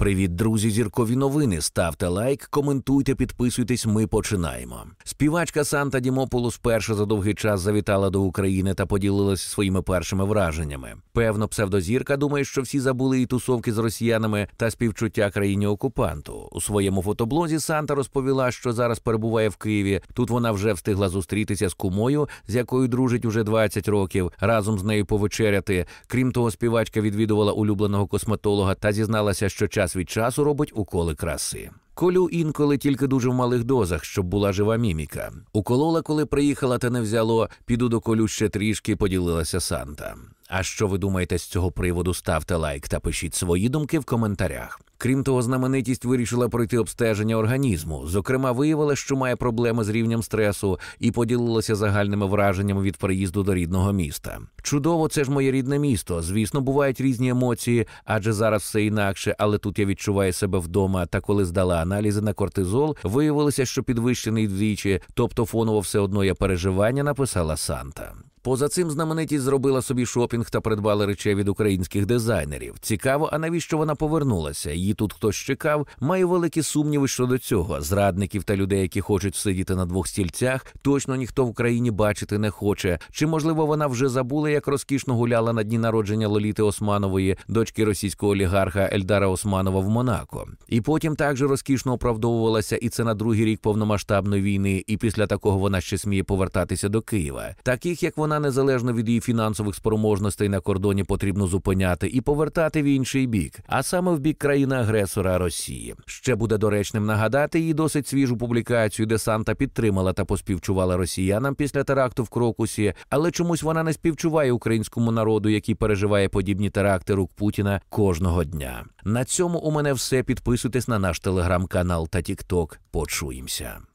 Привіт, друзі! Зіркові новини. Ставте лайк, коментуйте, підписуйтесь. Ми починаємо. Співачка Санта Дімополус перша за довгий час завітала до України та поділилася своїми першими враженнями. Певно, псевдозірка думає, що всі забули її тусовки з росіянами та співчуття країні окупанту. У своєму фотоблозі Санта розповіла, що зараз перебуває в Києві. Тут вона вже встигла зустрітися з кумою, з якою дружить уже 20 років, разом з нею повечеряти. Крім того, співачка відвідувала улюбленого косметолога та зізналася, що час від часу робить уколи краси. Колю інколи тільки дуже в малих дозах, щоб була жива міміка. Уколола, коли приїхала та не взяло, піду до колю ще трішки, поділилася Санта. А що ви думаєте з цього приводу? Ставте лайк та пишіть свої думки в коментарях. Крім того, знаменитість вирішила пройти обстеження організму. Зокрема, виявила, що має проблеми з рівнем стресу і поділилася загальними враженнями від переїзду до рідного міста. Чудово, це ж моє рідне місто. Звісно, бувають різні емоції, адже зараз все інакше, але тут я відчуваю себе вдома. Та коли здала аналізи на кортизол, виявилося, що підвищений вдвічі, тобто фоново все одно є переживання, написала Санта. Поза цим знаменитість зробила собі шопінг та придбала речей від українських дизайнерів. Цікаво, а навіщо вона повернулася? Її тут хтось чекав. Маю великі сумніви щодо цього. Зрадників та людей, які хочуть сидіти на двох стільцях, точно ніхто в країні бачити не хоче. Чи можливо вона вже забула, як розкішно гуляла на дні народження Лоліти Османової, дочки російського олігарха Ельдара Османова в Монако? І потім також розкішно оправдовувалася, і це на другий рік повномасштабної війни. І після такого вона ще сміє повертатися до Києва. Таких як вона вона незалежно від її фінансових спроможностей на кордоні потрібно зупиняти і повертати в інший бік, а саме в бік країни-агресора Росії. Ще буде доречним нагадати її досить свіжу публікацію, де Санта підтримала та поспівчувала росіянам після теракту в Крокусі, але чомусь вона не співчуває українському народу, який переживає подібні теракти рук Путіна кожного дня. На цьому у мене все. Підписуйтесь на наш телеграм-канал та Тікток. Почуємося.